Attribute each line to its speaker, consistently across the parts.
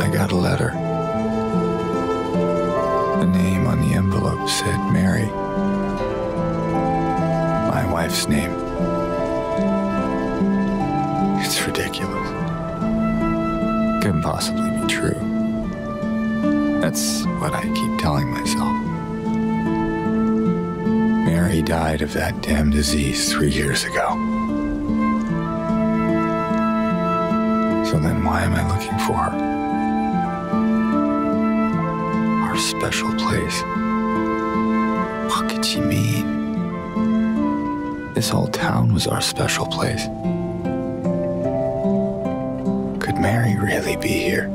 Speaker 1: I got a letter. The name on the envelope said Mary. My wife's name. It's ridiculous. Couldn't possibly be true. That's what I keep telling myself. Mary died of that damn disease three years ago. So then why am I looking for her? Our special place. What could she mean? This whole town was our special place. Could Mary really be here?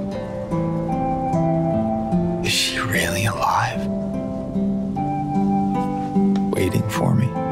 Speaker 1: Is she really alive? Waiting for me?